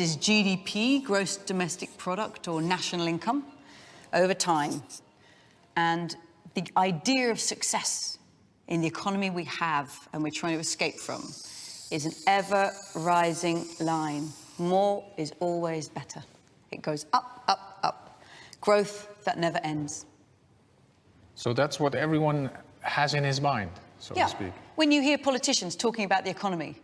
is GDP, gross domestic product, or national income, over time. And the idea of success in the economy we have and we're trying to escape from is an ever rising line. More is always better. It goes up, up, up. Growth that never ends. So that's what everyone has in his mind, so yeah. to speak. When you hear politicians talking about the economy,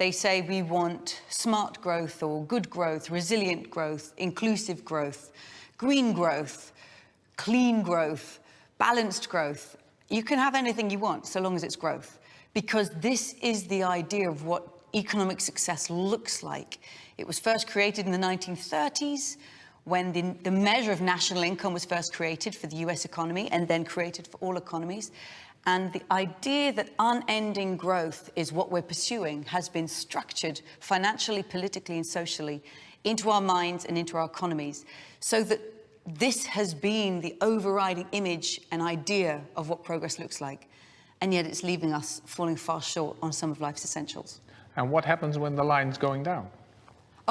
they say we want smart growth or good growth, resilient growth, inclusive growth, green growth, clean growth, balanced growth. You can have anything you want so long as it's growth, because this is the idea of what economic success looks like. It was first created in the 1930s when the, the, measure of national income was first created for the US economy and then created for all economies. And the idea that unending growth is what we're pursuing has been structured financially, politically, and socially into our minds and into our economies so that this has been the overriding image and idea of what progress looks like. And yet it's leaving us falling far short on some of life's essentials. And what happens when the line's going down?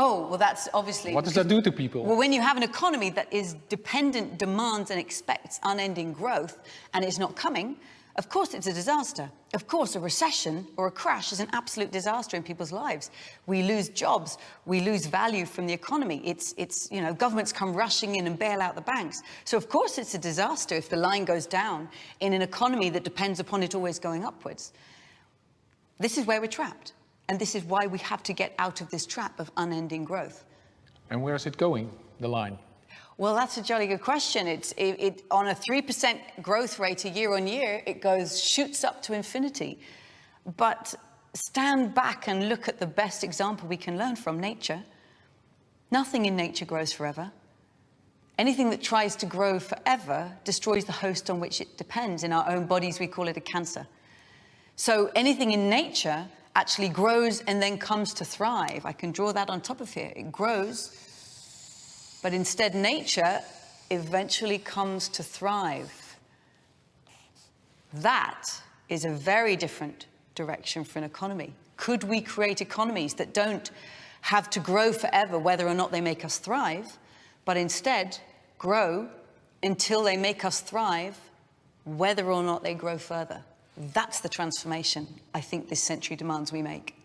Oh, well, that's obviously... What does that do to people? Well, when you have an economy that is dependent, demands and expects unending growth, and it's not coming, of course, it's a disaster. Of course, a recession or a crash is an absolute disaster in people's lives. We lose jobs, we lose value from the economy. It's, it's, you know, governments come rushing in and bail out the banks. So, of course, it's a disaster if the line goes down in an economy that depends upon it always going upwards. This is where we're trapped. And this is why we have to get out of this trap of unending growth. And where is it going, the line? Well, that's a jolly good question. It's it, it, on a 3% growth rate a year on year, it goes, shoots up to infinity. But stand back and look at the best example we can learn from nature. Nothing in nature grows forever. Anything that tries to grow forever destroys the host on which it depends. In our own bodies, we call it a cancer. So anything in nature actually grows and then comes to thrive. I can draw that on top of here. It grows but instead, nature eventually comes to thrive. That is a very different direction for an economy. Could we create economies that don't have to grow forever, whether or not they make us thrive, but instead grow until they make us thrive, whether or not they grow further? That's the transformation I think this century demands we make.